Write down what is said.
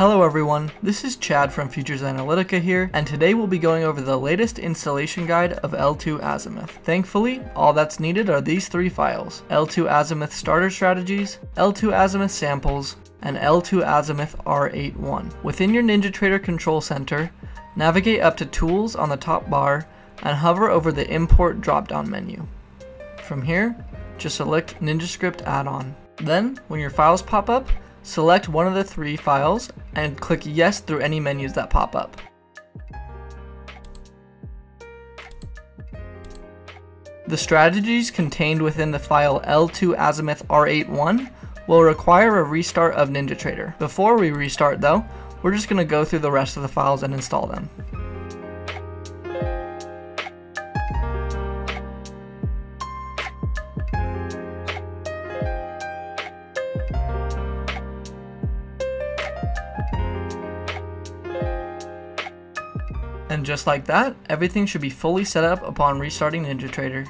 Hello everyone, this is Chad from Futures Analytica here, and today we'll be going over the latest installation guide of L2 Azimuth. Thankfully, all that's needed are these three files, L2 Azimuth Starter Strategies, L2 Azimuth Samples, and L2 Azimuth R81. Within your NinjaTrader Control Center, navigate up to Tools on the top bar and hover over the Import drop-down menu. From here, just select NinjaScript add-on. Then, when your files pop up, Select one of the three files and click yes through any menus that pop up. The strategies contained within the file L2 Azimuth R81 will require a restart of NinjaTrader. Before we restart though, we're just going to go through the rest of the files and install them. And just like that, everything should be fully set up upon restarting NinjaTrader.